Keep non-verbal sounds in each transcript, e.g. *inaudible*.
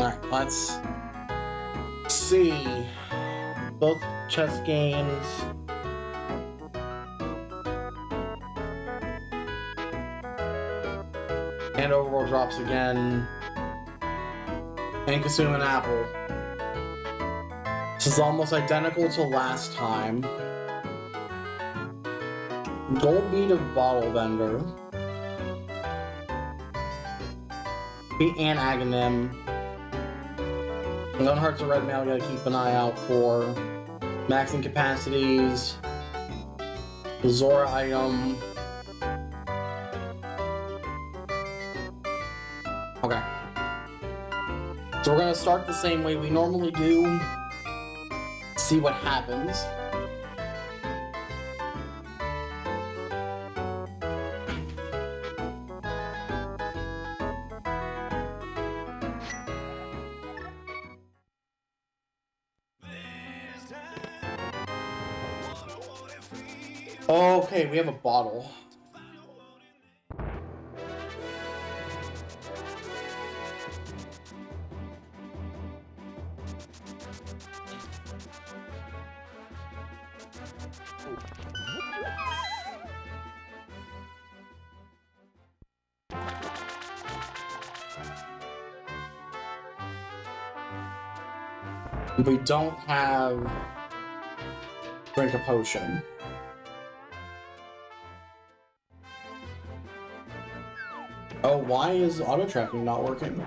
Alright, let's see. Both chest games. And Overworld drops again. And consume an apple. This is almost identical to last time. Gold bead of bottle vendor. Beat an Agahnim. Lone Hearts of Red Mail, gotta keep an eye out for. Maxing capacities. Zora item. Okay. So we're gonna start the same way we normally do. See what happens. Bottle. We don't have drink a potion. Oh, why is auto tracking not working?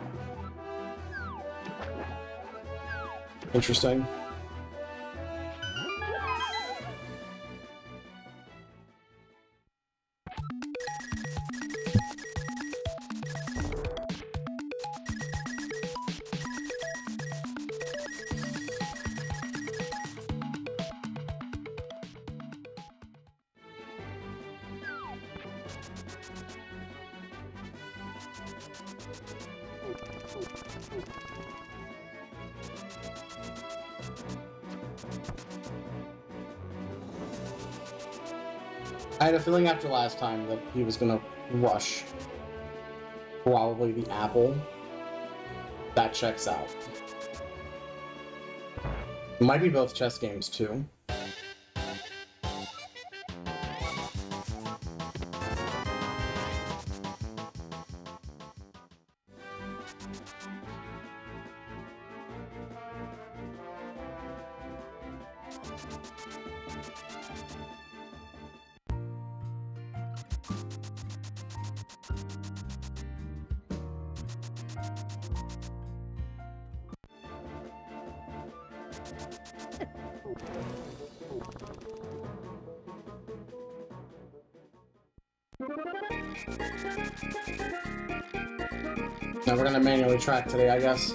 Interesting. Had a feeling after last time that he was gonna rush. Probably the apple. That checks out. Might be both chest games too. Track today, I guess.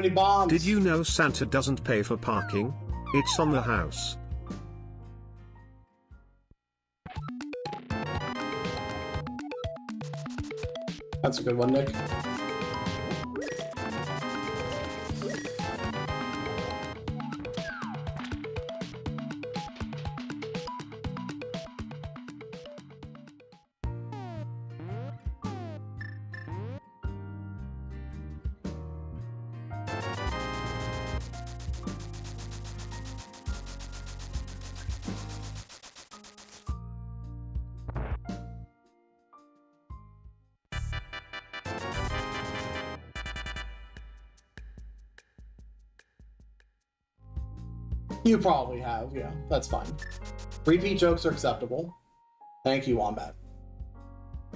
I don't have any bombs. Did you know Santa doesn't pay for parking? It's on the house. That's a good one, Nick. You probably have, yeah. That's fine. Repeat jokes are acceptable. Thank you, Wombat.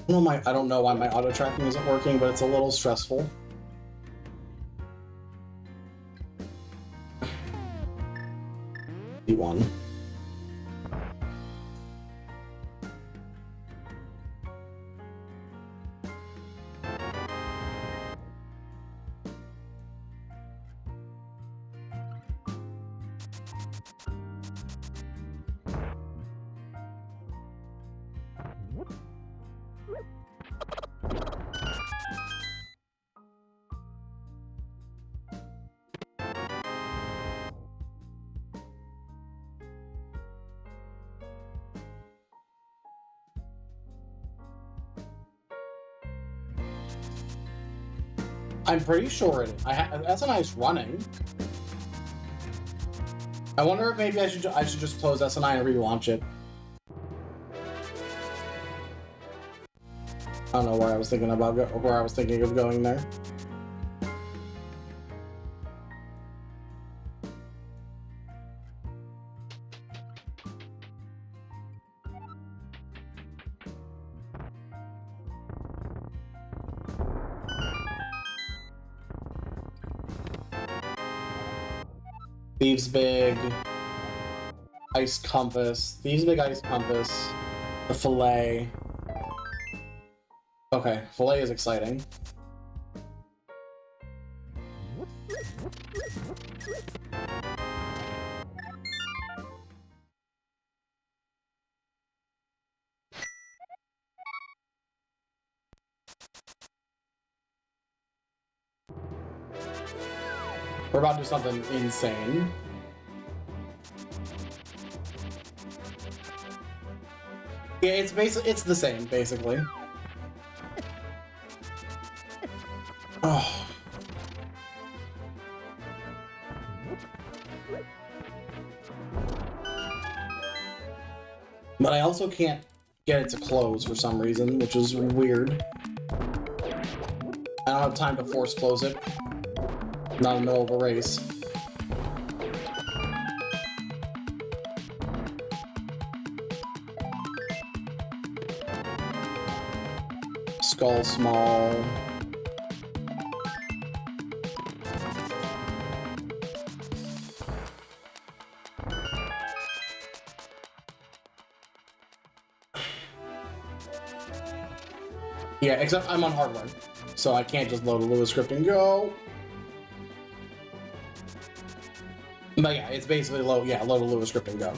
Know my, I don't know why my auto tracking isn't working, but it's a little stressful. D1. Pretty sure it. I ha that's a nice running. I wonder if maybe I should I should just close SNI and relaunch it. I don't know where I was thinking about where I was thinking of going there. Ice Compass, Thieves Big Ice Compass, the Fillet. Okay, Fillet is exciting. We're about to do something insane. Yeah, it's basically it's the same, basically. Oh. But I also can't get it to close for some reason, which is weird. I don't have time to force close it. Not in the middle of a race. Small. Yeah, except I'm on hardware, so I can't just load a Lua script and go. But yeah, it's basically low. Yeah, load a Lua script and go.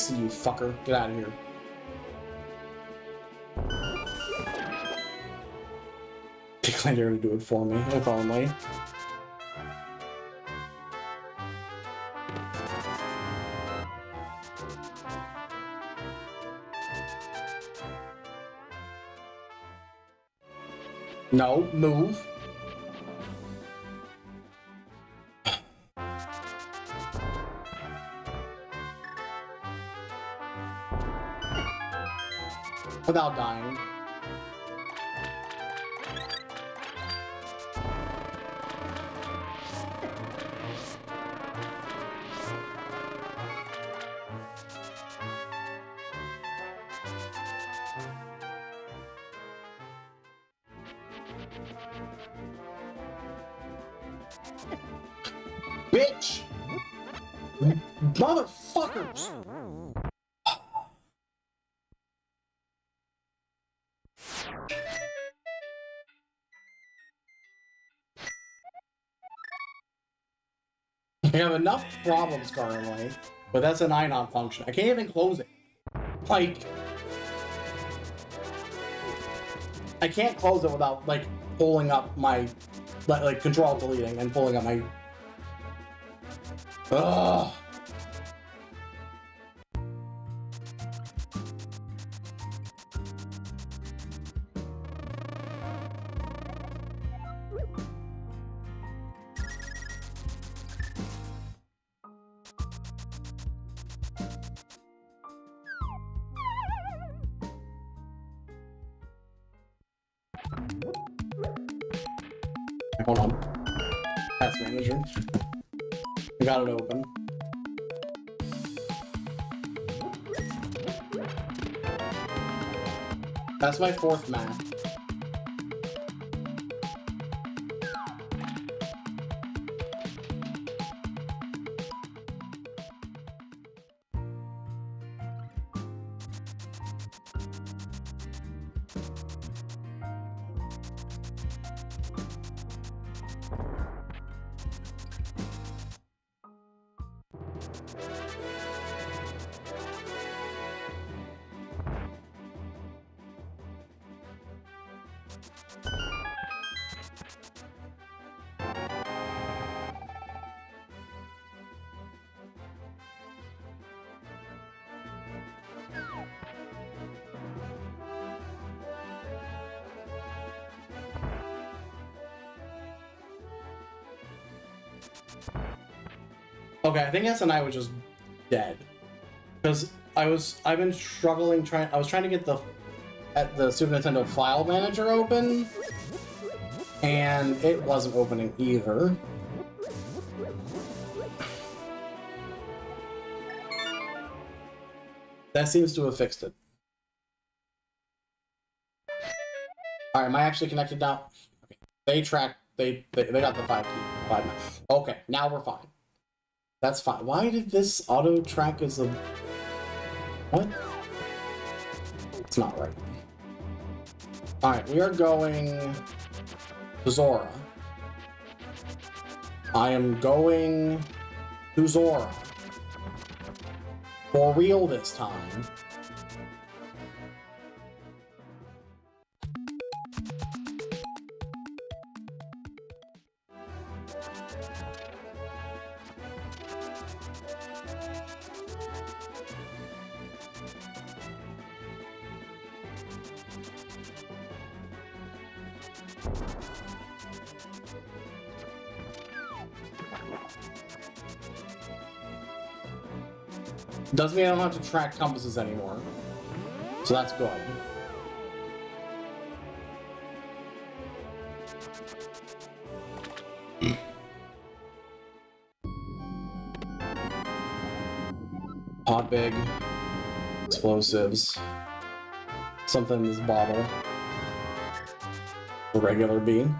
See you, fucker. Get out of here. You're gonna do it for me, if only. No, move. Without dying. Enough problems currently, but that's an INON function. I can't even close it. Like, I can't close it without, like, pulling up my, like control deleting and pulling up my... Ugh. Hold on. Task manager. I got it open. That's my fourth map. Okay, I think SNI was just dead. Because I was I've been struggling trying I was trying to get the at the Super Nintendo file manager open and it wasn't opening either. That seems to have fixed it. Alright, am I actually connected now? Okay. They track they, they they got the five key five minutes. Okay, now we're fine. That's fine. Why did this auto track as a... What? It's not right. Alright, we are going to Zora. I am going to Zora. For real this time. Doesn't mean I don't have to track compasses anymore. So that's good. Pot big. Explosives. Something in this bottle. Regular bean.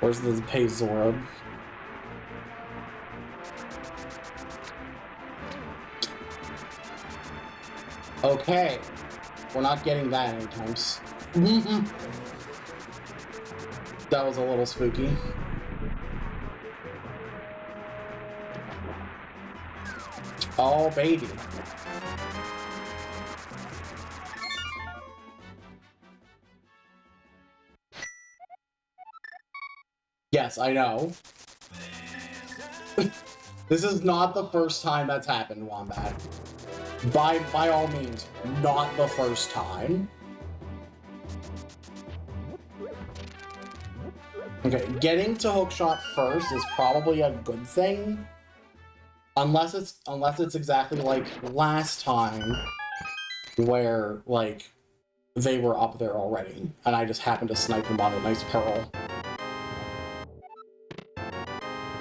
Where's the pay Zora? Okay. We're not getting that anytime soon. that was a little spooky. Oh, baby. I know. *laughs* this is not the first time that's happened, Wombat. By, by all means, not the first time. Okay, getting to hookshot first is probably a good thing. Unless it's unless it's exactly like last time where like they were up there already and I just happened to snipe them on a nice pearl.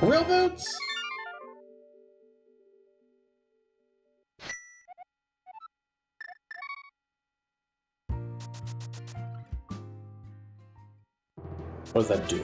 Real boots? What does that do?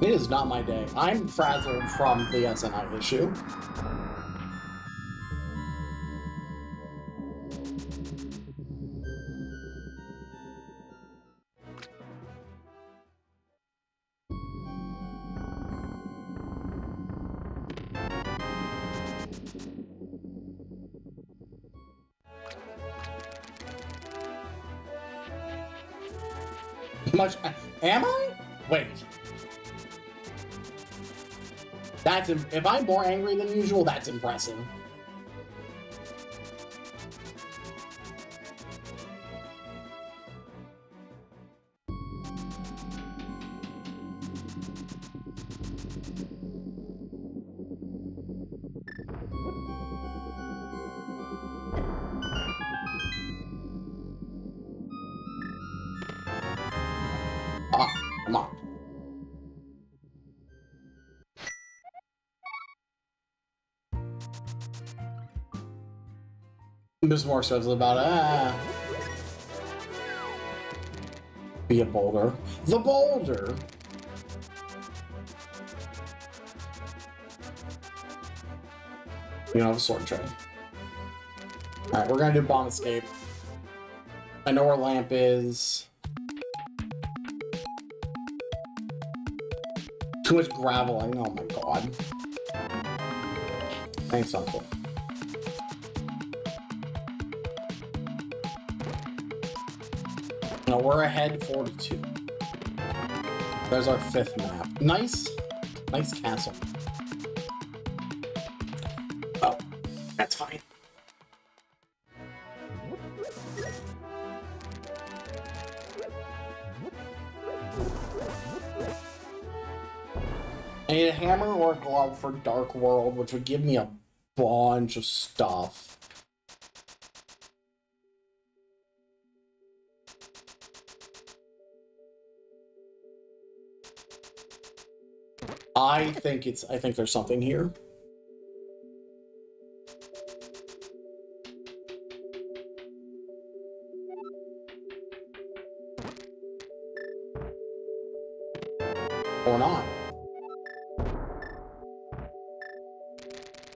It is not my day. I'm frazzled from the SNI issue. That's if I'm more angry than usual. That's impressive. There's more stuff about ah. Be a boulder. The boulder. You don't have a sword tray. Alright, we're gonna do bomb escape. I know where lamp is. Too much graveling. Oh my god. Thanks, Uncle. We're ahead 42. There's our fifth map. Nice, nice castle. Oh, that's fine. I need a hammer or a glove for Dark World, which would give me a bunch of stuff. I think it's I think there's something here. Or not.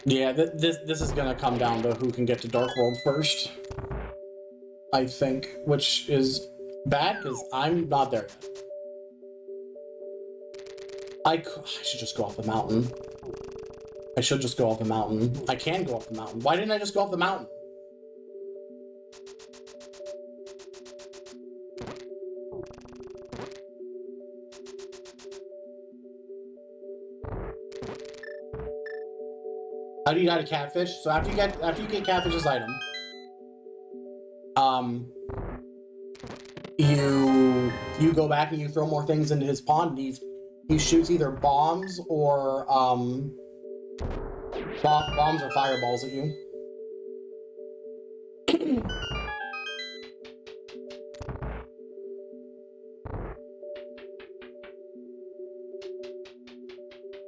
Yeah, th this this is gonna come down to who can get to Dark World first. I think, which is bad because I'm not there yet. I, I should just go up the mountain. I should just go up the mountain. I can go up the mountain. Why didn't I just go up the mountain? How do you got a catfish? So after you get after you get catfish's item, um, you you go back and you throw more things into his pond. And he's he shoots either bombs or um bo- bombs or fireballs at you.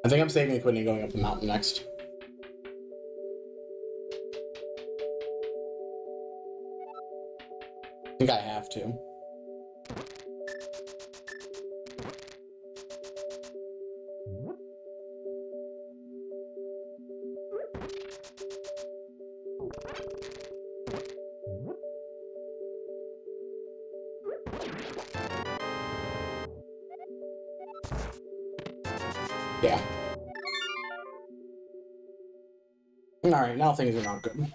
I think I'm saving Quinn and going up the mountain next. I think I have to. Now things are not good.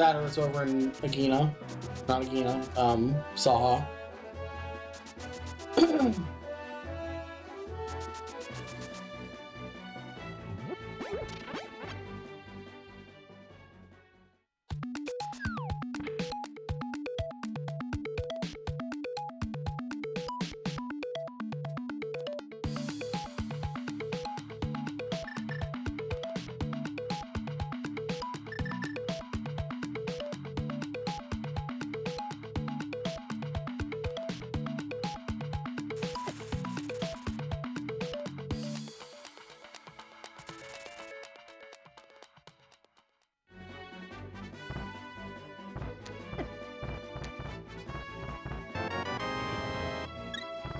That or it's over in Aginah. Not Aginah, um, Saha.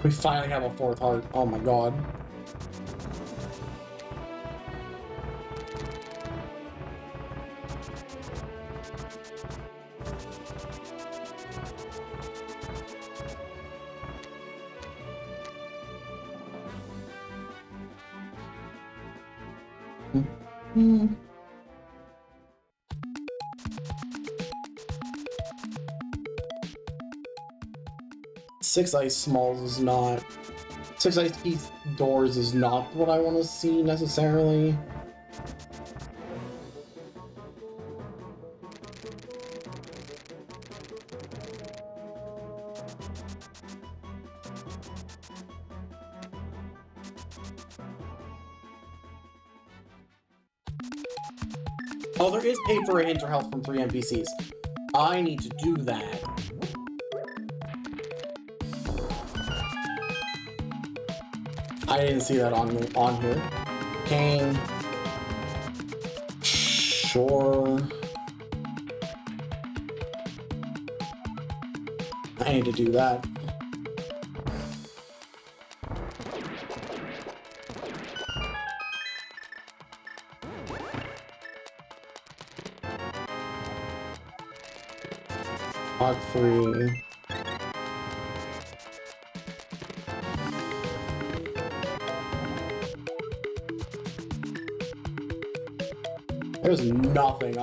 We finally have a fourth heart. Oh my god. Six ice smalls is not. Six ice doors is not what I want to see necessarily. Oh, there is pay for a hint or health from three NPCs. I need to do that. I didn't see that on me on here. Cane. Sure. I need to do that.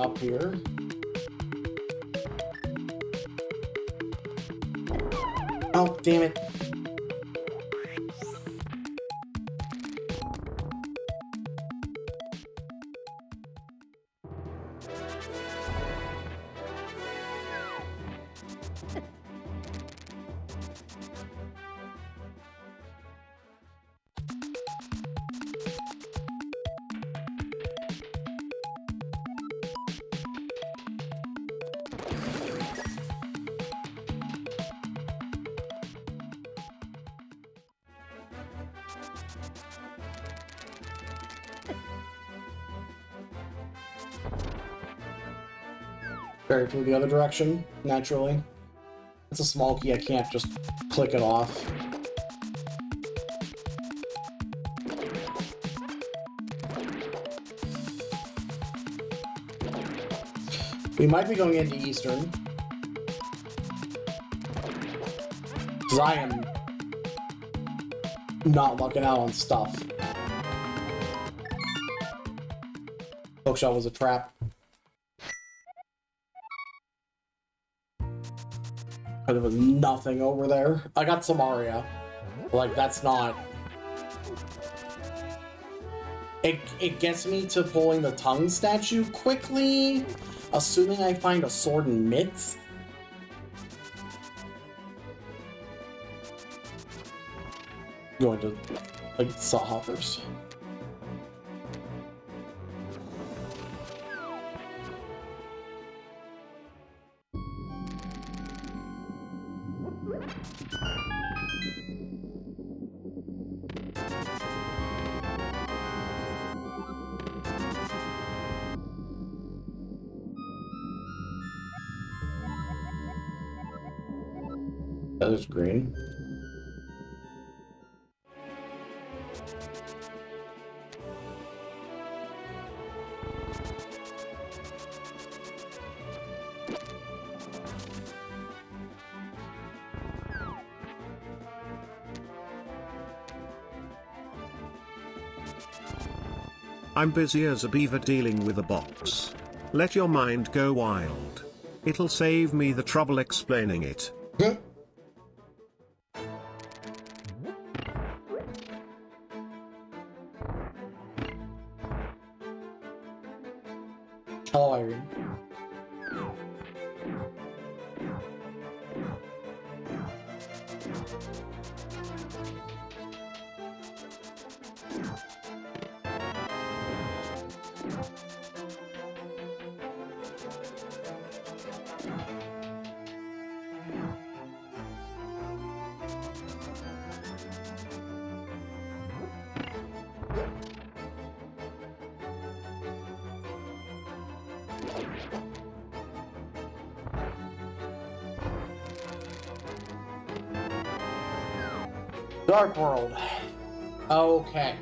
Up here. Oh, damn it. Very through the other direction, naturally. It's a small key, I can't just click it off. We might be going into Eastern. Because I am not lucking out on stuff. Bookshelf was a trap. There was nothing over there. I got Somaria. Like, that's not... It, it gets me to pulling the tongue statue quickly, assuming I find a sword and mitts. Going to, like, sawhoppers. That I'm busy as a beaver dealing with a box. Let your mind go wild. It'll save me the trouble explaining it. Hello, Irene. Dark World. Okay.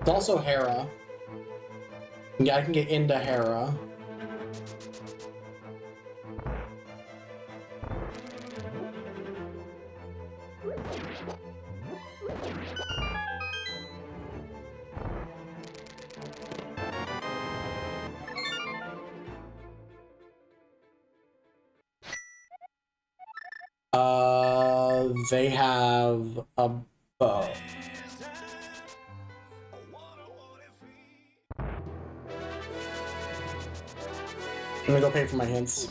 It's also Hera. Yeah, I can get into Hera. Have a bow. Let me go pay for my hints.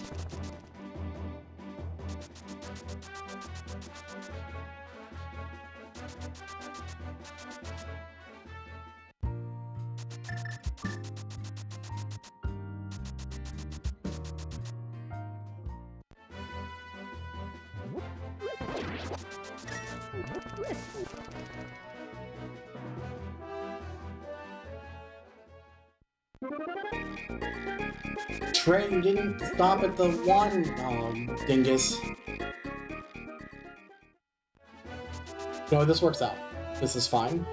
Stop at the one, um, dingus. No, this works out. This is fine.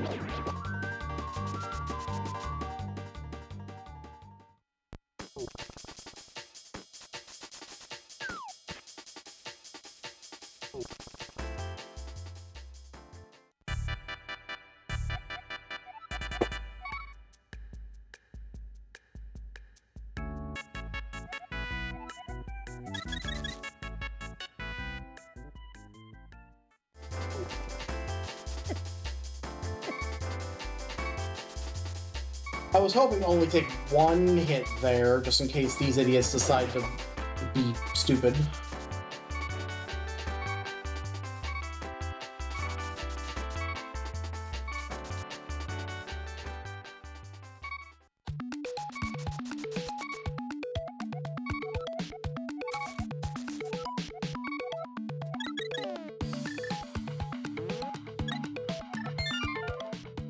Let's go. I was hoping to only take one hit there, just in case these idiots decide to be stupid.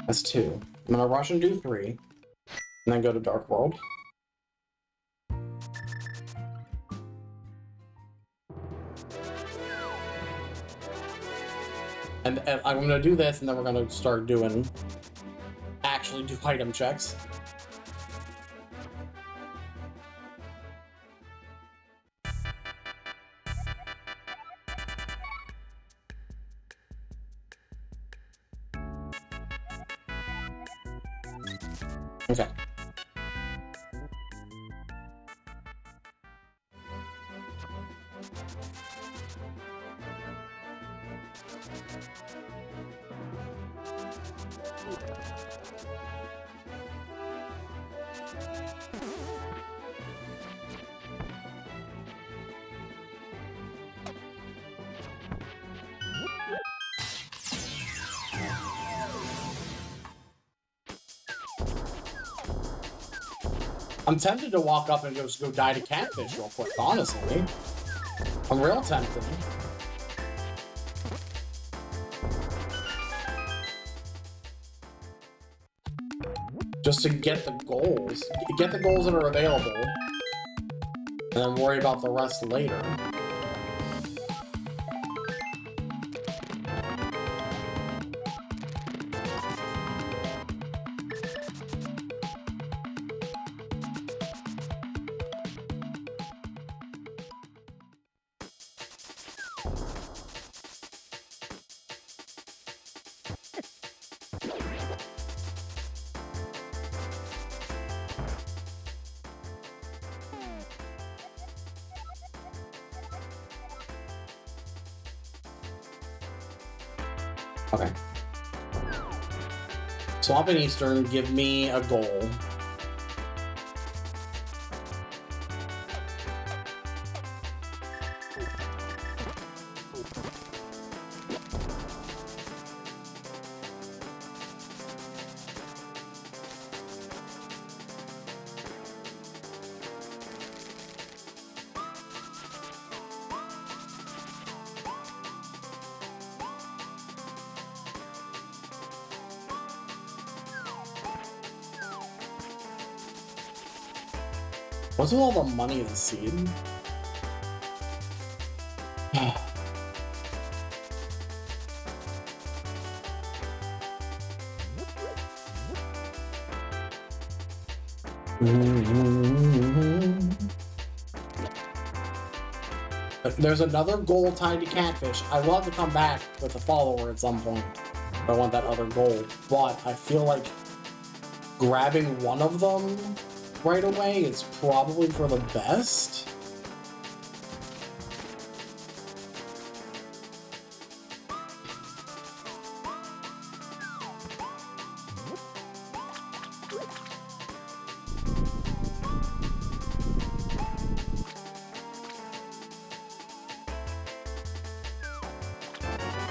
That's two. I'm gonna rush and do three, and then go to Dark World. And, and I'm gonna do this, and then we're gonna start doing actually do item checks. Tempted to walk up and just go die to catfish real quick, honestly. I'm real tempted. Just to get the goals. Get the goals that are available. And then worry about the rest later. Swamp and Eastern, give me a goal. What's all the money in the seed? There's another goal tied to Catfish. I love to come back with a follower at some point. I want that other goal, but I feel like grabbing one of them right away it's probably for the best.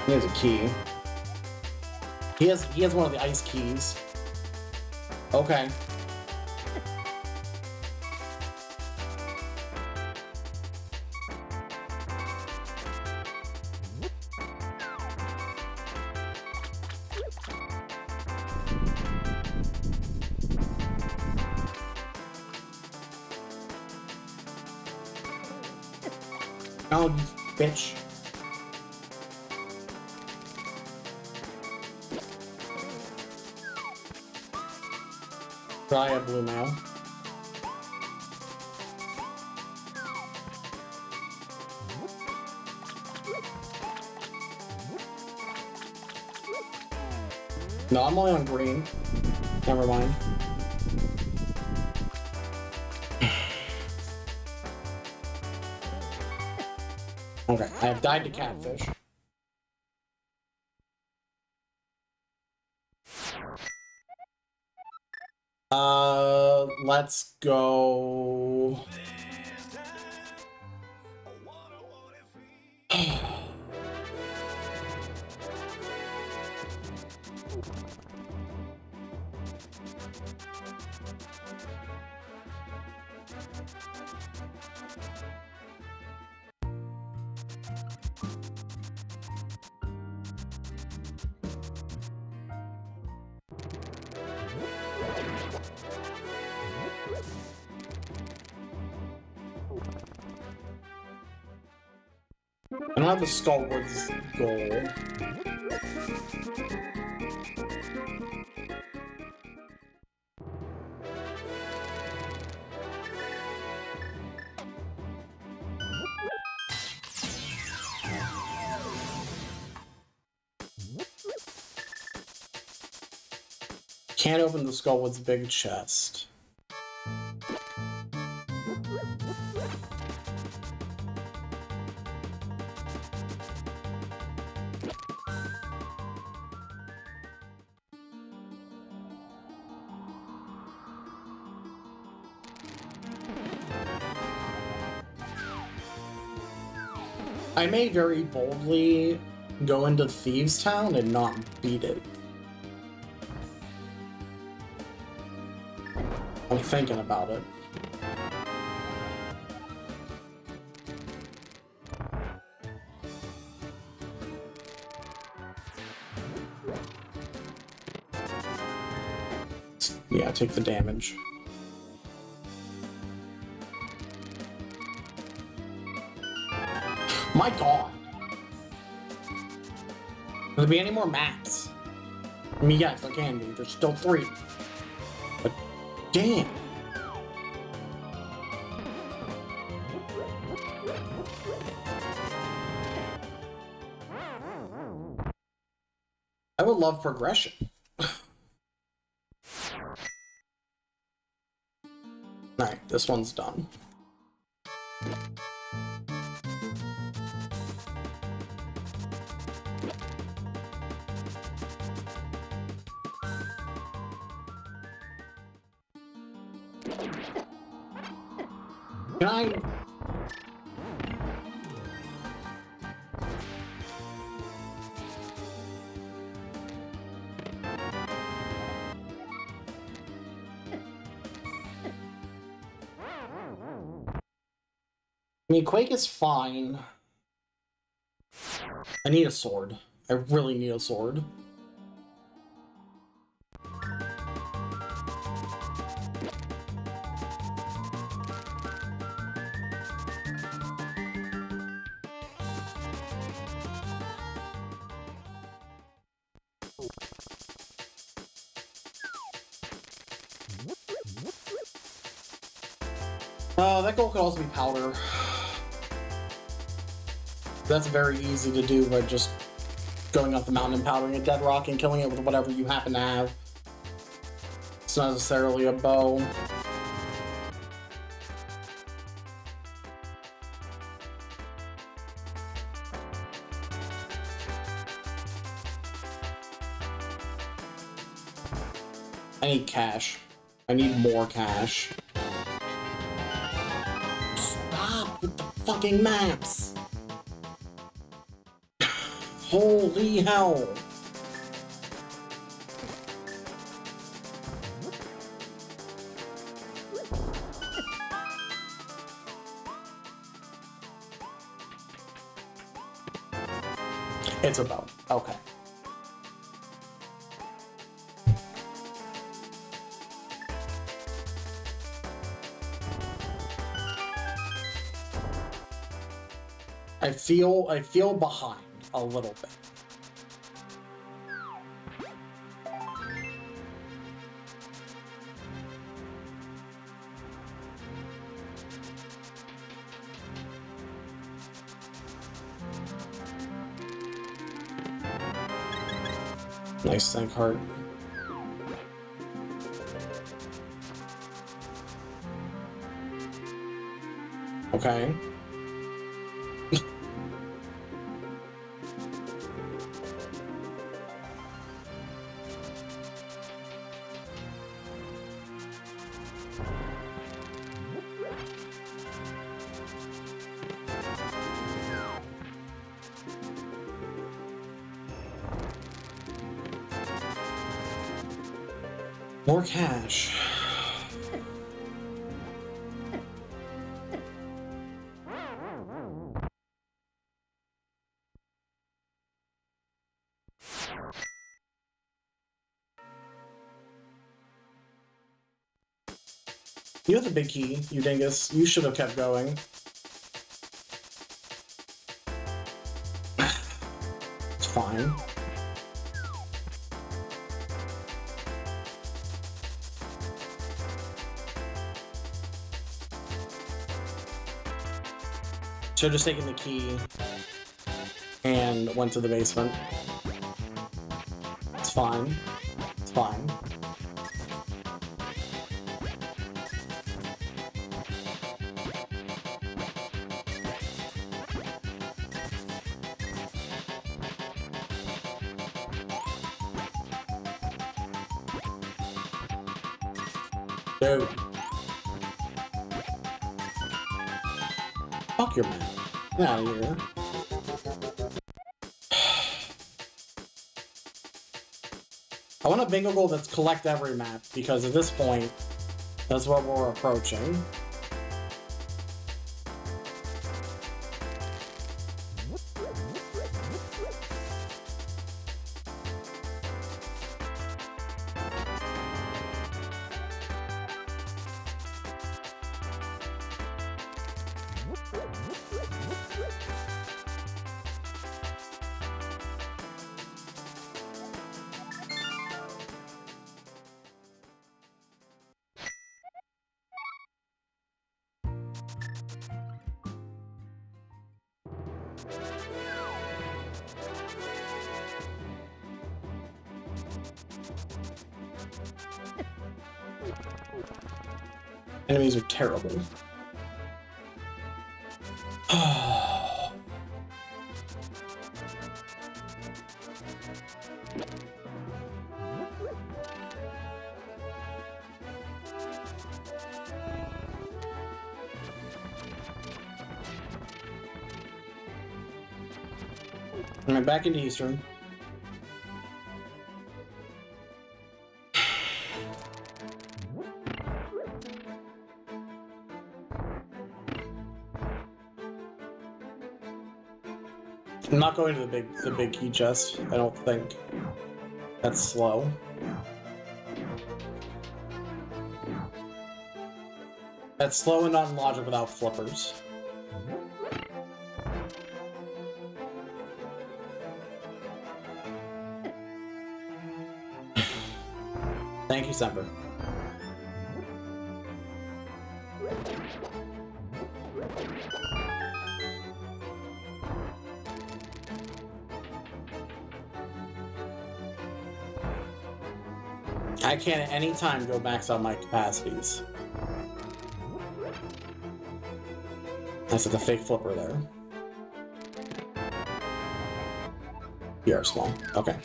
He has a key. He has he has one of the ice keys. Okay. Try a blue now. No, I'm only on green. Never mind. *sighs* Okay, I have died to catfish. Let's go. Skullwoods big chest. I may very boldly go into Thieves Town and not beat it. Thinking about it. Yeah, take the damage. My god. Will there be any more maps? I mean, yes, there can be. There's still three. Damn. I would love progression. *laughs* Alright, this one's done. Mean, Quake is fine. I need a sword. I really need a sword. Very easy to do by just going up the mountain and powdering a dead rock and killing it with whatever you happen to have. It's not necessarily a bow. I need cash. I need more cash. Stop with the fucking maps! Holy hell! It's a bow. Okay. I feel I feel behind a little bit. Nice thank heart. Okay. Big key, you dingus. You should have kept going. It's fine. Should have just taken the key and went to the basement. It's fine. It's fine. *sighs* I want a bingo goal that's collect every map, because at this point, that's what we're approaching. Enemies are terrible. Back into Eastern. I'm not going to the big the big key chest, I don't think. That's slow. That's slow and not logic without flippers. December. I can at any time go max out my capacities. That's like a fake flipper there. You are small. Okay.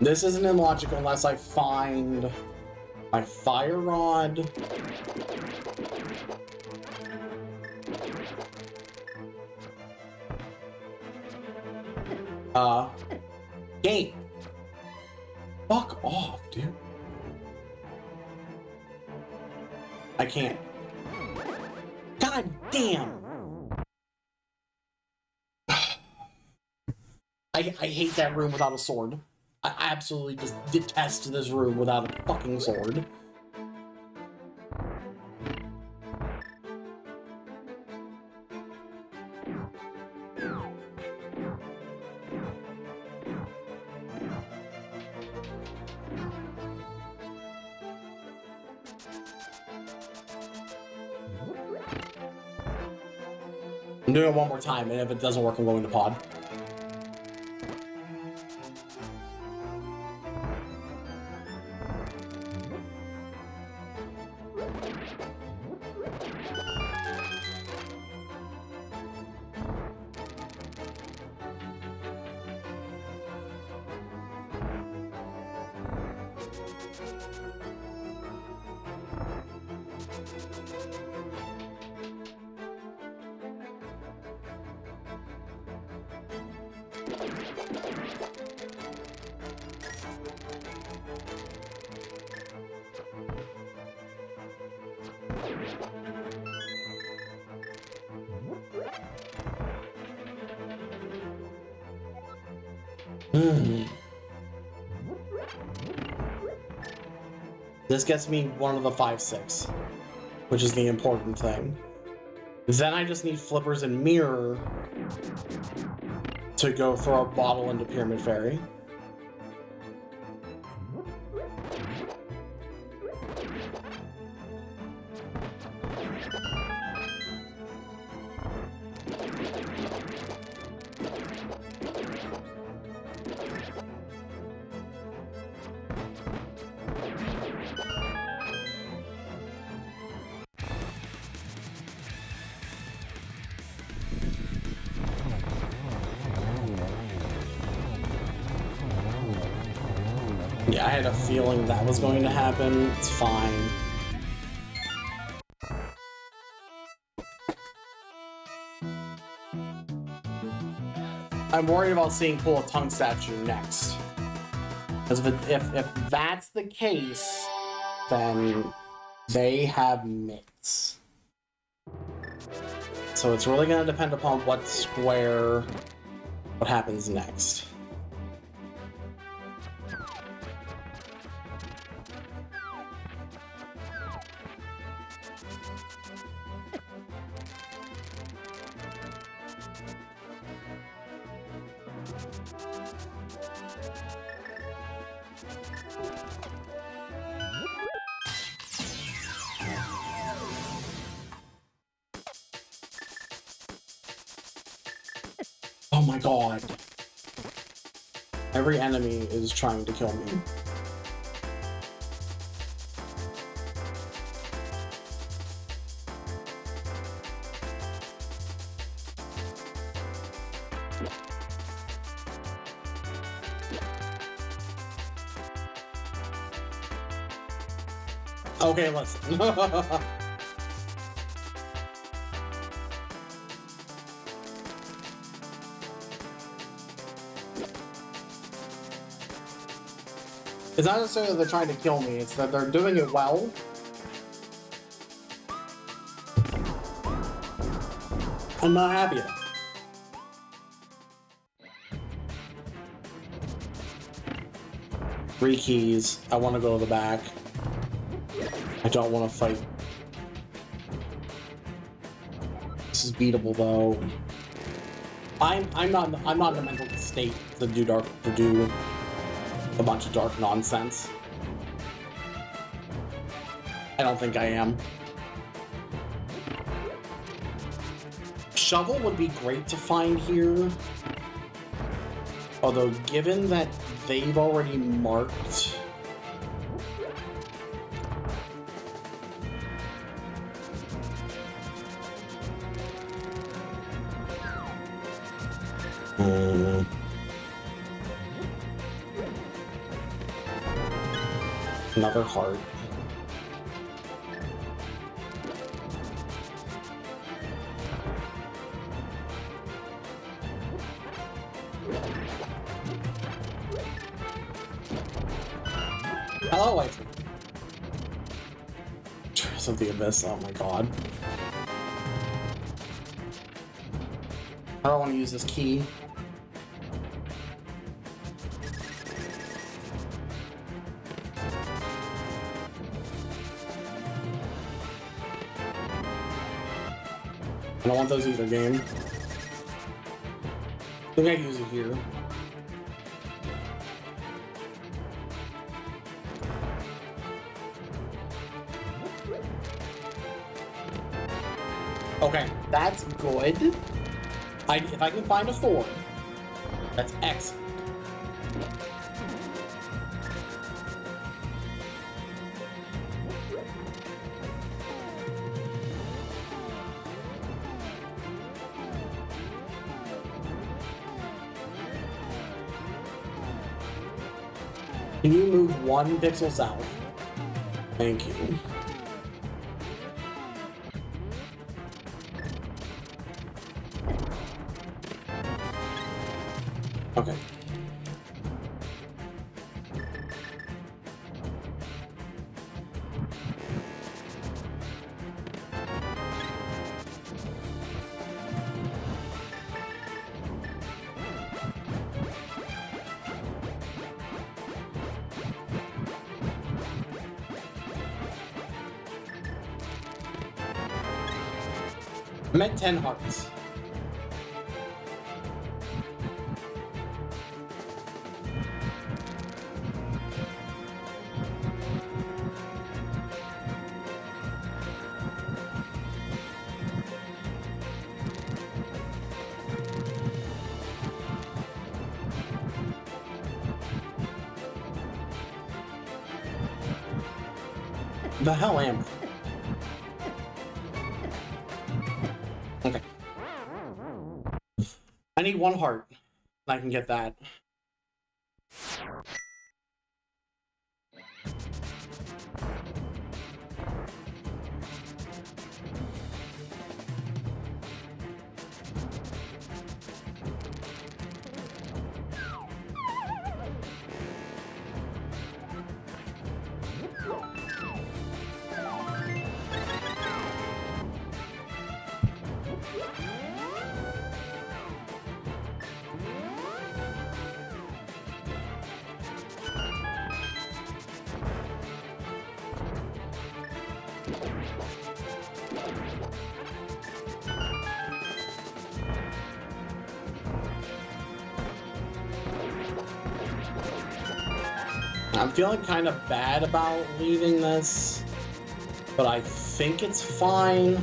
This isn't illogical unless I find my fire rod. Uh, game. Fuck off, dude. I can't. God damn. *sighs* I, I hate that room without a sword. Absolutely just detest this room without a fucking sword. I'm doing it one more time, and if it doesn't work, I'm going to pod. Gets me one of the five six, which is the important thing. Then I just need flippers and mirror to go throw a bottle into Pyramid Fairy. That was going to happen. It's fine. I'm worried about seeing pull a tongue statue next. Because if, if, if that's the case, then they have mitts. So it's really going to depend upon what square, what happens next. Oh my god. Every enemy is trying to kill me. Okay, listen. *laughs* It's not necessarily they're trying to kill me, it's that they're doing it well. I'm not happy. Three keys. I want to go to the back. I don't want to fight. This is beatable though. I'm I'm not I'm not in a mental state to do dark to do a bunch of dark nonsense. I don't think I am. Shovel would be great to find here. Although, given that they've already marked. Another heart. Hello, waifu. *laughs* Something abyss. Oh my god. I don't want to use this key. I don't want those either, game. I think I can use it here. Okay, that's good. I, if I can find a four, that's excellent. One pixel south? Thank you. At 10 hearts. I can get that. I'm feeling kind of bad about leaving this, but I think it's fine.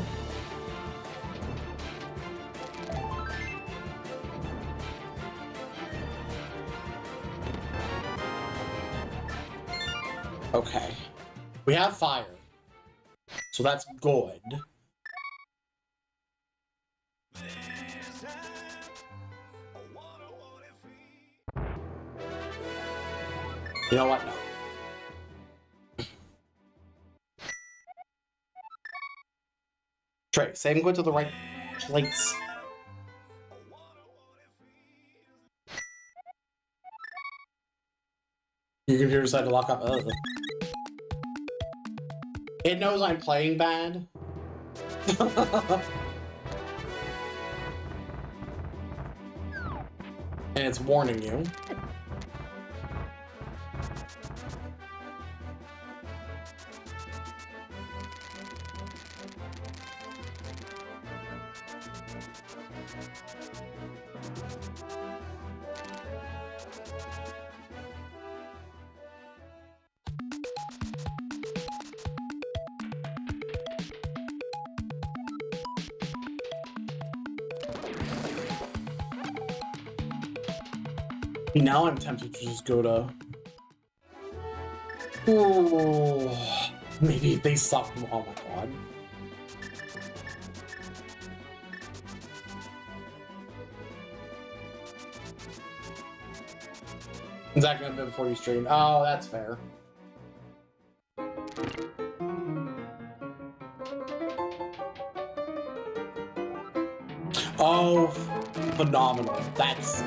Okay. We have fire. So that's good. Save and go to the right place. Your computer decided to lock up. Ugh. It knows I'm playing bad. *laughs* and it's warning you. Now I'm tempted to just go to. Ooh, maybe they suck. Oh my god. Is that gonna be before you stream? Oh, that's fair. Oh, phenomenal. That's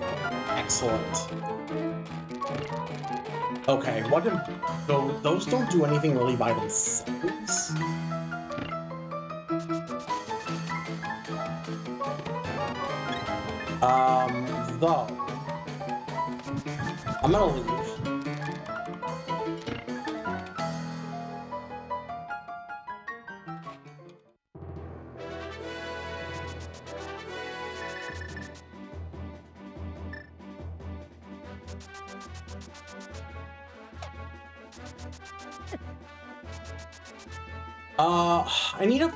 excellent. What did... Those, those don't do anything really by themselves? Um, though... I'm gonna leave. Uh, I need a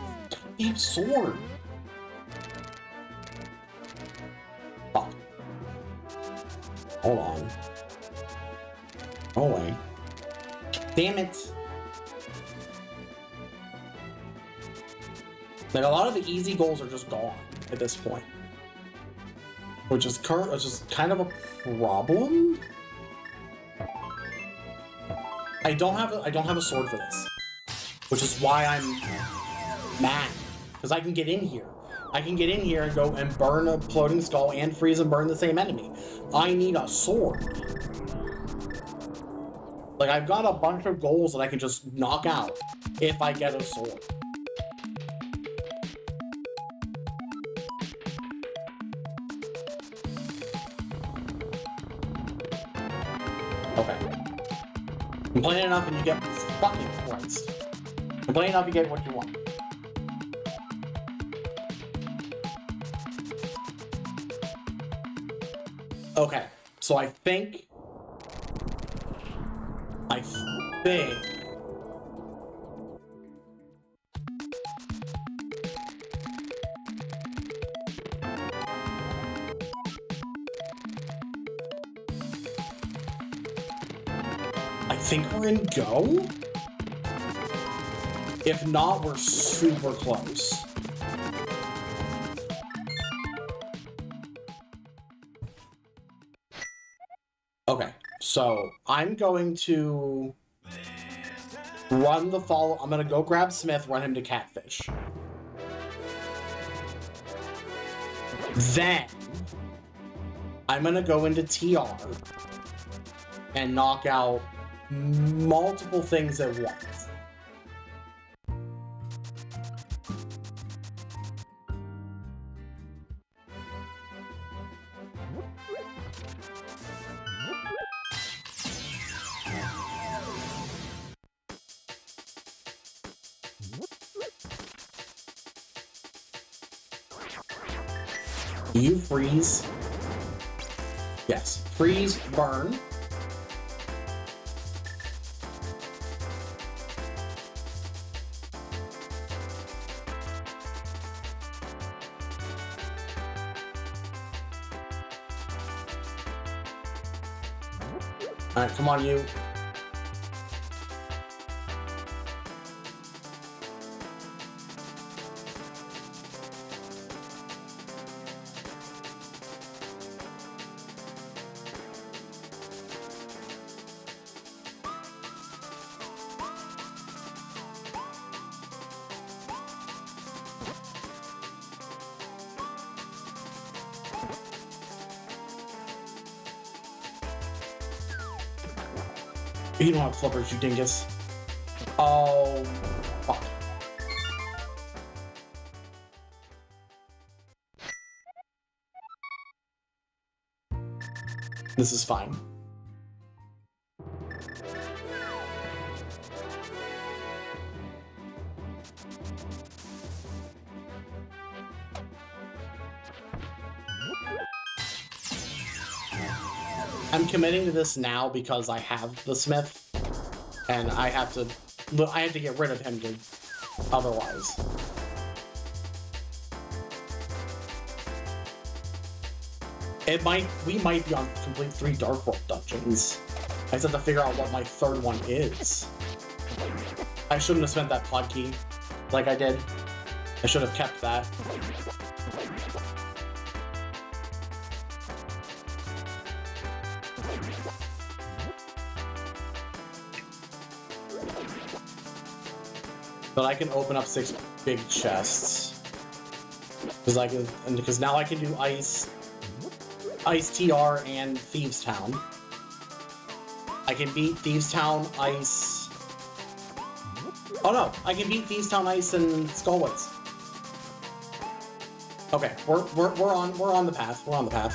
damn sword. Hold on. Oh wait. Damn it. Like a lot of the easy goals are just gone at this point. Which is current which is kind of a problem. I don't have a I don't have a sword for this. Which is why I'm mad. Because I can get in here. I can get in here and go and burn a floating skull and freeze and burn the same enemy. I need a sword. Like, I've got a bunch of goals that I can just knock out if I get a sword. Okay. Complain enough and you get fucking Christ. Complain enough, you get what you want. Okay, so I think... I think... I think we're in go? If not, we're super close. Okay, so I'm going to run the follow. I'm gonna go grab Smith, run him to Catfish. Then I'm gonna go into TR and knock out multiple things at once. You freeze. Yes, freeze, burn. Alright, come on, you. Flippers, you dingus. Oh, fuck. This is fine. I'm committing to this now because I have the Smith, and I have to, I have to get rid of him to, otherwise. It might, we might be on complete three Dark World dungeons. I just have to figure out what my third one is. I shouldn't have spent that pod key like I did. I should have kept that. But I can open up six big chests. Because I can, because now I can do ice, ice TR and Thieves Town. I can beat Thieves Town, ice. Oh no, I can beat Thieves Town, ice, and Skullwoods. Okay, we're we're we're on we're on the path. We're on the path.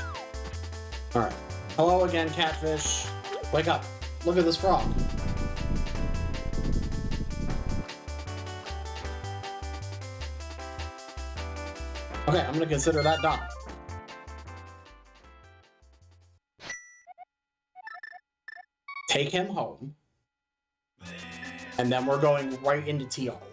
All right. Hello again, catfish. Wake up. Look at this frog. Okay, I'm gonna consider that done. Take him home. And then we're going right into TR.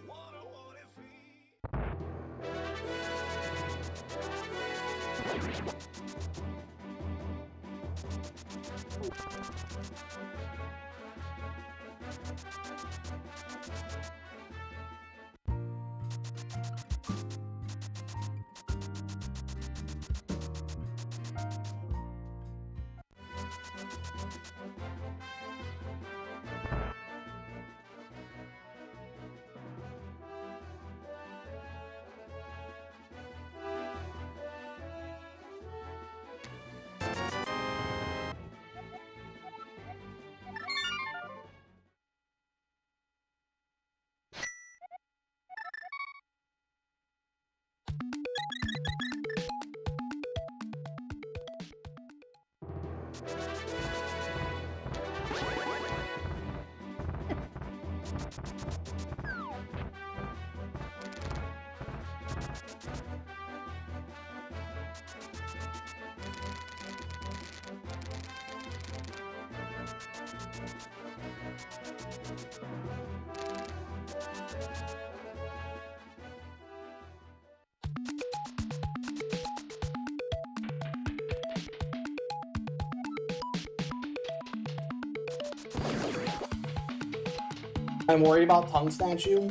I'm worried about Tongue Statue.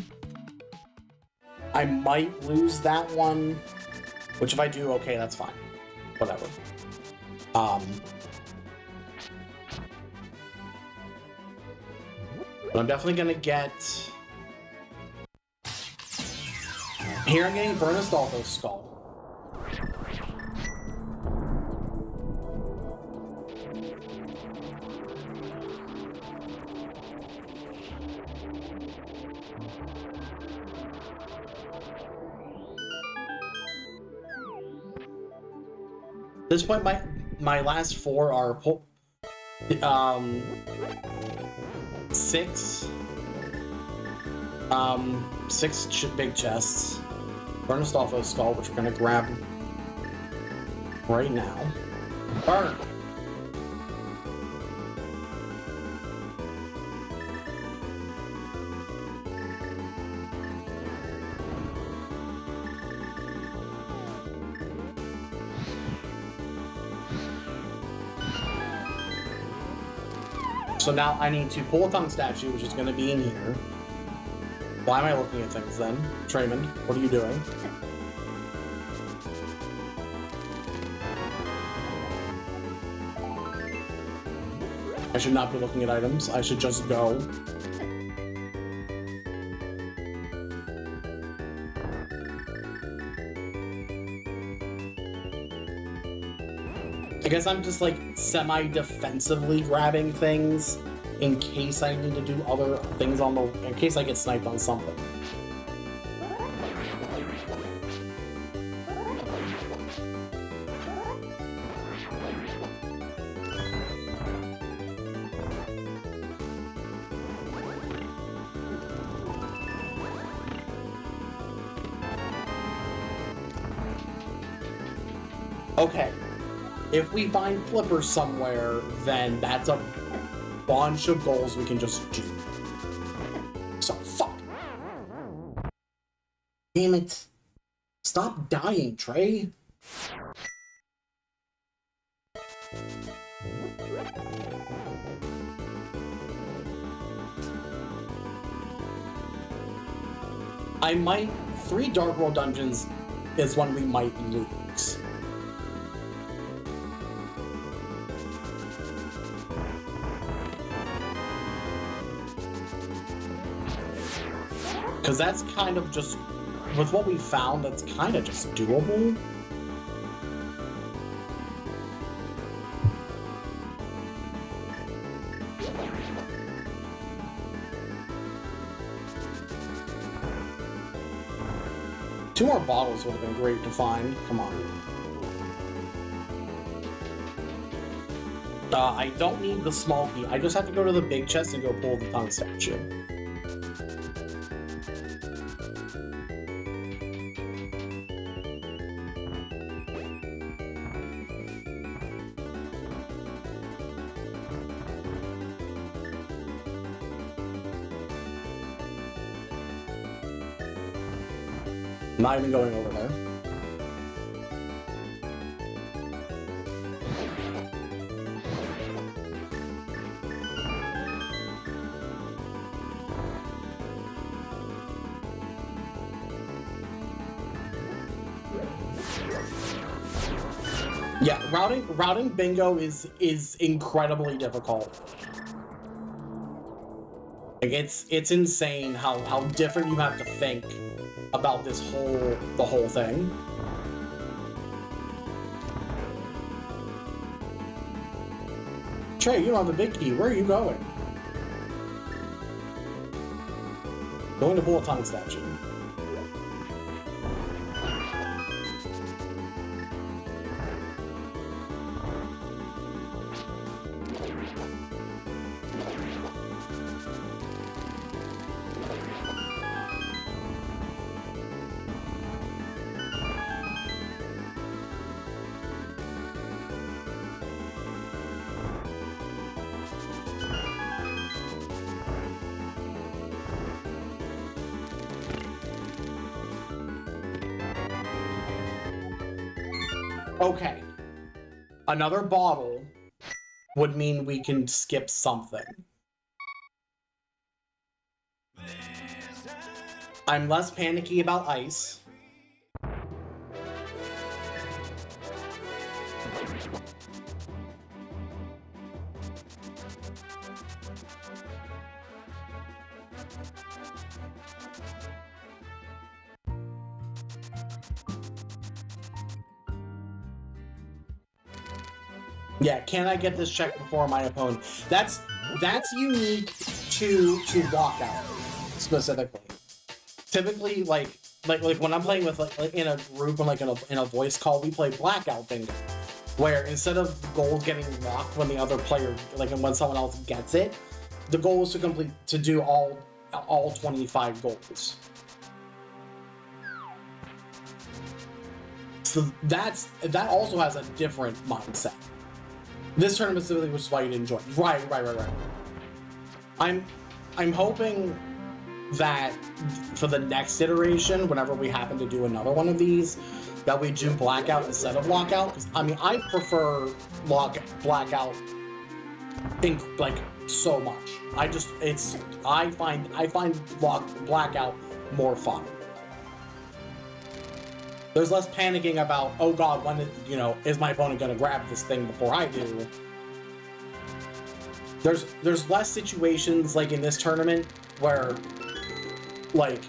I might lose that one, which if I do, okay, that's fine. Whatever. Um, but I'm definitely gonna get... Here I'm getting Burn a Stalfos skull. Point, my my last four are um six um six ch big chests. Burn a Stalfos skull, which we're gonna grab right now. Burn. So now I need to pull a tongue statue, which is going to be in here. Why am I looking at things then? Trayman, what are you doing? I should not be looking at items. I should just go. I guess I'm just like semi-defensively grabbing things in case I need to do other things on the... in case I get sniped on something. If we find Flipper somewhere, then that's a bunch of goals we can just do. So, fuck. Damn it. Stop dying, Trey. I might three Dark World dungeons is one we might lose. Because that's kind of just, with what we found, that's kind of just doable. Two more bottles would have been great to find. Come on. Uh, I don't need the small key. I just have to go to the big chest and go pull the tongue statue. Not even going over there. Yeah, routing routing bingo is is incredibly difficult. Like it's it's insane how how different you have to think about this whole the whole thing. Trey, you don't have the big key. Where are you going? Going to tongue statue. Another bottle would mean we can skip something. I'm less panicky about ice. I get this check before my opponent? That's that's unique to to lockout specifically. Typically, like like like when I'm playing with like, like in a group and like in a in a voice call, we play blackout bingo, where instead of gold getting locked when the other player like when someone else gets it, the goal is to complete to do all all 25 goals. So that's that also has a different mindset. This tournament specifically, which is why you didn't join. Right, right, right, right. I'm, I'm hoping that for the next iteration, whenever we happen to do another one of these, that we do blackout instead of lockout. I mean, I prefer lock blackout, in like so much. I just it's I find I find lock blackout more fun. There's less panicking about, oh god, when, is, you know, is my opponent going to grab this thing before I do? There's there's less situations like in this tournament where, like,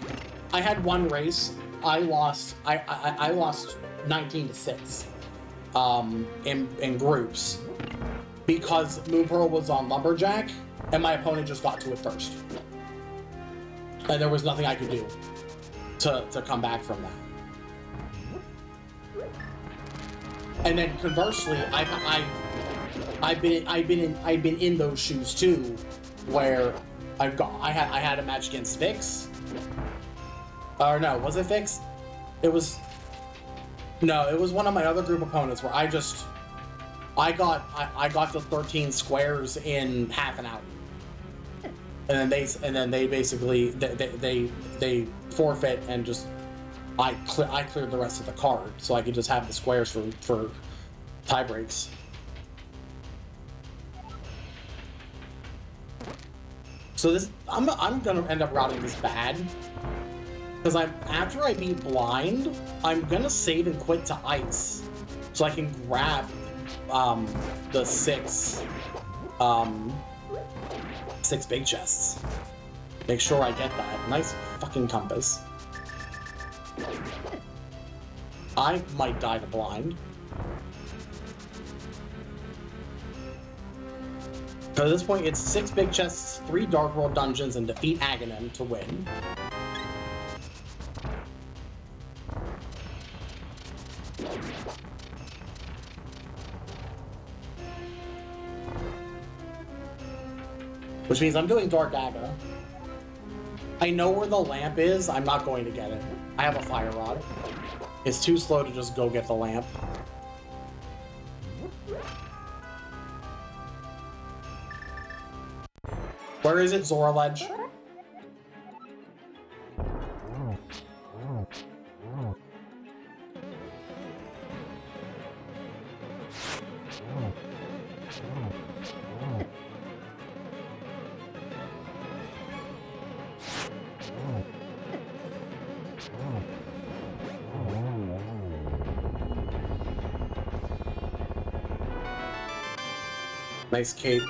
I had one race, I lost, I I, I lost 19 to six, um, in in groups, because Moon Pearl was on Lumberjack, and my opponent just got to it first, and there was nothing I could do to to come back from that. And then conversely, I've I've I've been I've been in I've been in those shoes too, where I've got I had I had a match against Vix. Or no, was it Vix? It was no, it was one of my other group opponents where I just I got I, I got the 13 squares in half an hour. And then they and then they basically they they they, they forfeit and just I cle I cleared the rest of the card, so I could just have the squares for for tie breaks. So this, I'm, I'm gonna end up routing this bad. Because I'm after I beat blind, I'm gonna save and quit to ice. So I can grab um, the six um, six big chests. Make sure I get that. Nice fucking compass. I might die to blind. So at this point, it's six big chests, three Dark World dungeons, and defeat Agahnim to win. Which means I'm doing Dark Dagger. I know where the lamp is, I'm not going to get it. I have a fire rod. It's too slow to just go get the lamp. Where is it, Zora Ledge? Nice cape.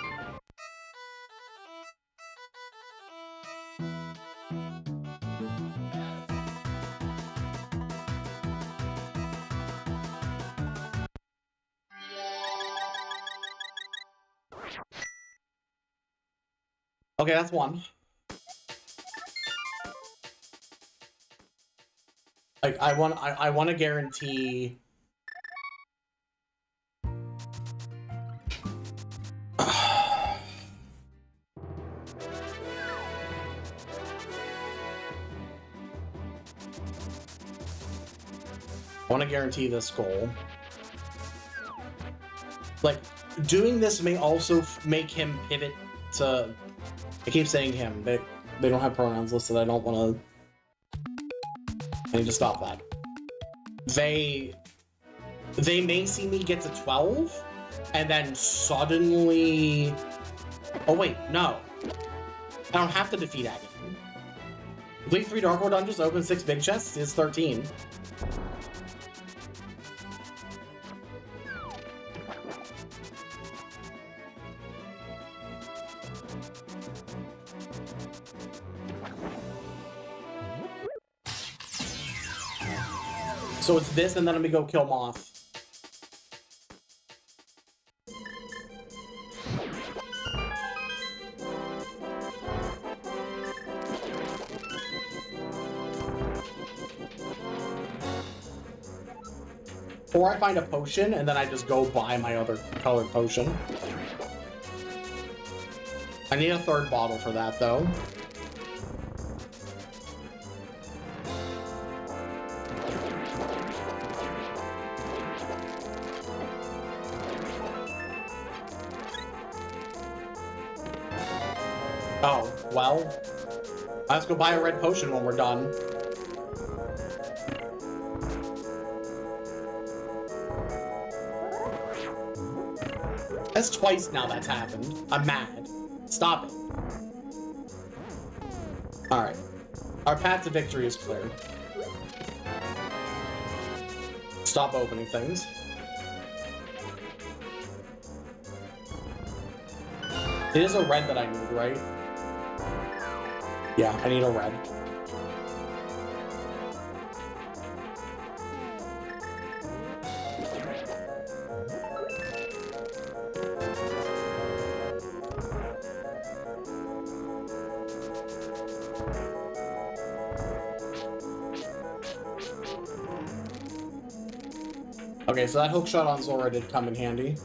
Okay, that's one. Like I want I, I want to guarantee guarantee this goal. Like, doing this may also make him pivot to... I keep saying him. They, they don't have pronouns listed. I don't want to... I need to stop that. They... They may see me get to 12, and then suddenly... Oh, wait, no. I don't have to defeat Agate. Complete 3 Dark World Dungeons, open 6 big chests is 13. This, and then let me go kill Moth. Or I find a potion, and then I just go buy my other colored potion. I need a third bottle for that, though. Go buy a red potion when we're done. That's twice now that's happened. I'm mad. Stop it. Alright. Our path to victory is clear. Stop opening things. It is a red that I need, right? Yeah, I need a red. Okay, so that hook shot on Zora did come in handy.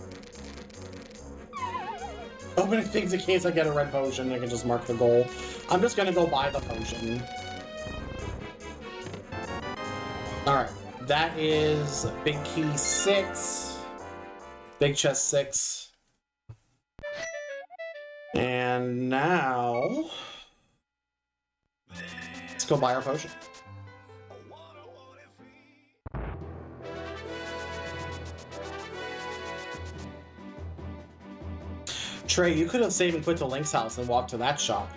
Opening things in case I get a red potion, I can just mark the goal. I'm just gonna go buy the potion. Alright, that is big key six, big chest six. And now, let's go buy our potion. Trey, you could have saved and quit to Link's house and walked to that shop.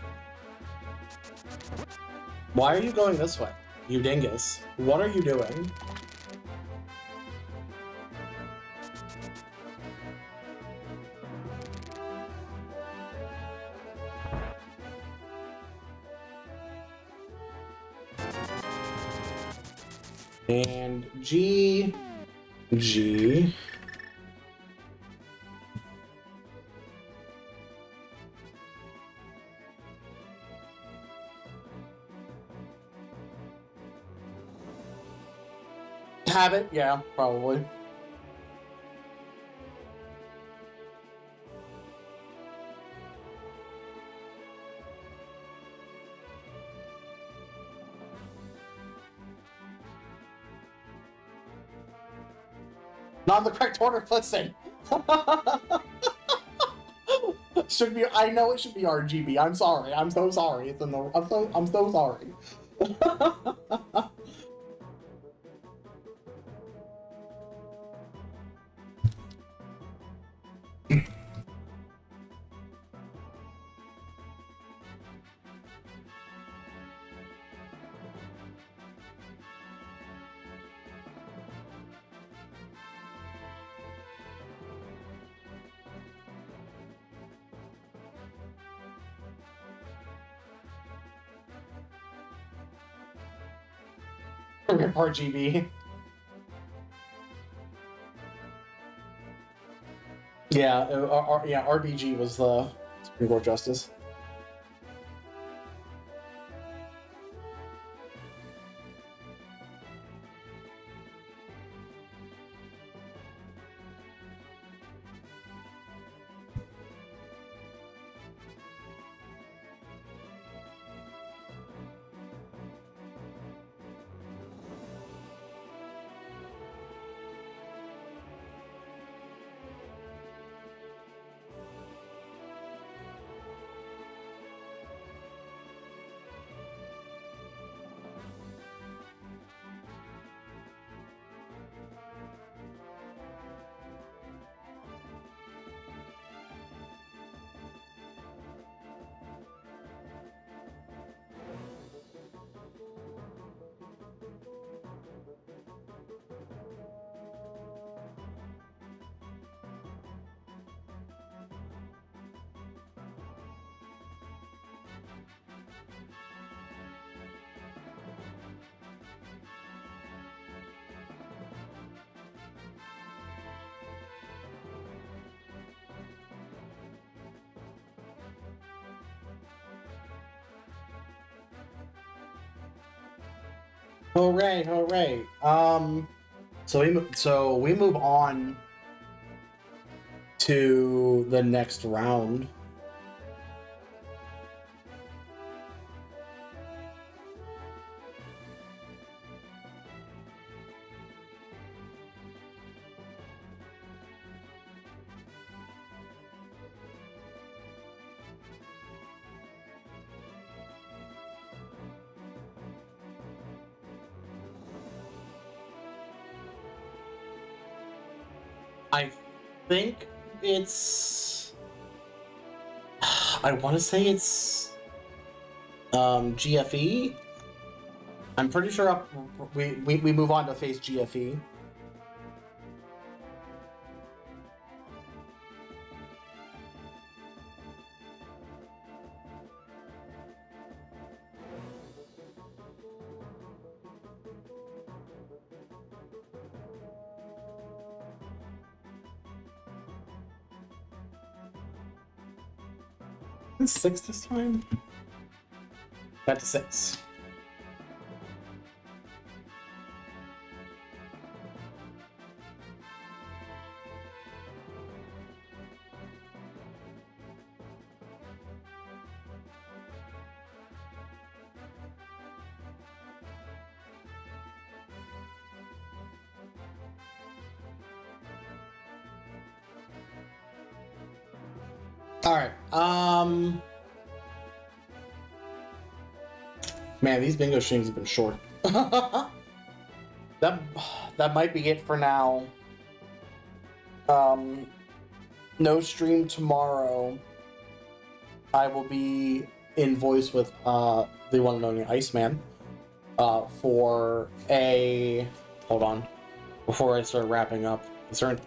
Why are you going this way, you dingus? What are you doing? And G, G. Habit, yeah, probably. Not in the correct order, *laughs* listen. should be I know it should be RGB. I'm sorry. I'm so sorry. It's in the I'm so I'm so sorry. *laughs* RGB. Yeah, uh, R- R- yeah, RBG was the Supreme Court Justice. Hooray! Hooray! Um, so we so we move on to the next round. It's. I want to say it's um, GFE. I'm pretty sure we, we we move on to face E. GFE. Six this time. To six. These bingo streams have been short. *laughs* that that might be it for now. Um, no stream tomorrow. I will be in voice with uh, the one and only Iceman uh, for a. Hold on. Before I start wrapping up, is, there,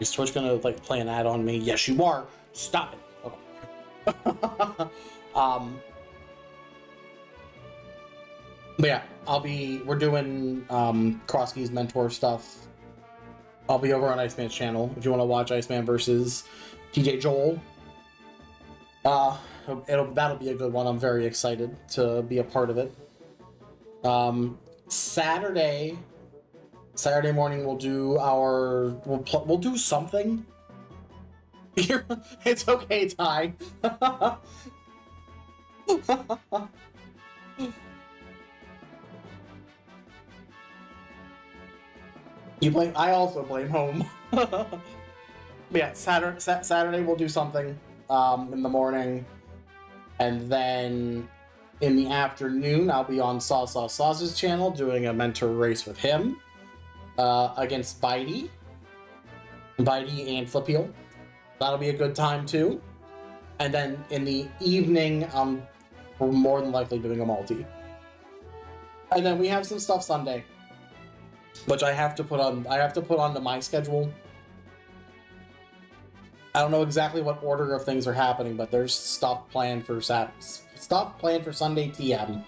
is Twitch gonna like play an ad on me? Yes, you are. Stop it. Okay. *laughs* um. But yeah, I'll be. We're doing um, Krosky's mentor stuff. I'll be over on Iceman's channel if you want to watch Iceman versus TJ Joel. Uh, it'll that'll be a good one. I'm very excited to be a part of it. Um, Saturday, Saturday morning we'll do our we'll we'll do something. *laughs* it's okay, Ty. *laughs* you blame. I also blame home. *laughs* Yeah, Saturday. Saturday we'll do something um, in the morning, and then in the afternoon I'll be on Saw Saw Saw's channel doing a mentor race with him uh, against Bitey, Bitey and Flipeel. That'll be a good time too. And then in the evening, we're more than likely doing a multi. And then we have some stuff Sunday, which I have to put on. I have to put onto my schedule I don't know exactly what order of things are happening, but there's stuff planned for Sat stuff planned for Sunday TM.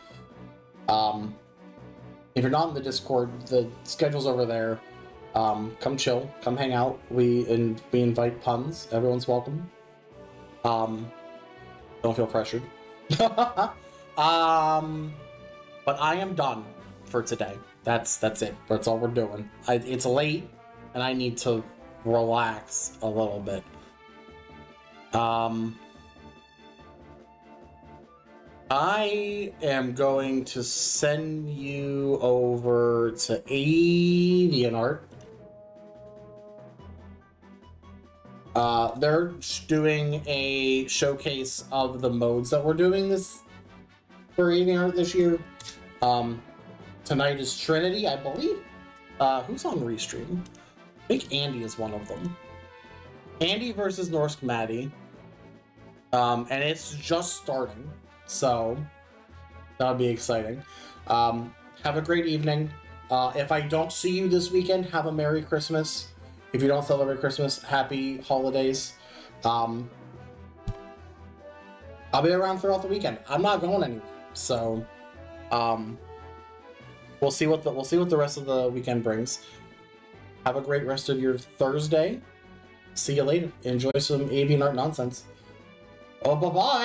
Um, if you're not in the Discord, the schedule's over there. Um, come chill, come hang out. We and we invite puns. Everyone's welcome. Um, don't feel pressured. *laughs* um, but I am done for today. That's that's it. That's all we're doing. I, it's late, and I need to relax a little bit. Um, I am going to send you over to AvianArt. Uh, they're doing a showcase of the modes that we're doing this for AvianArt this year. Um, tonight is Trinity, I believe. Uh, who's on Restream? I think Andy is one of them. Andy versus Norsk Maddie. Um, and it's just starting, so that'll be exciting. Um, have a great evening. Uh, if I don't see you this weekend, have a Merry Christmas. If you don't celebrate Christmas, Happy Holidays. Um, I'll be around throughout the weekend. I'm not going anywhere, so um, we'll see what the we'll see what the rest of the weekend brings. Have a great rest of your Thursday. See you later. Enjoy some avian art nonsense. Oh, bye bye.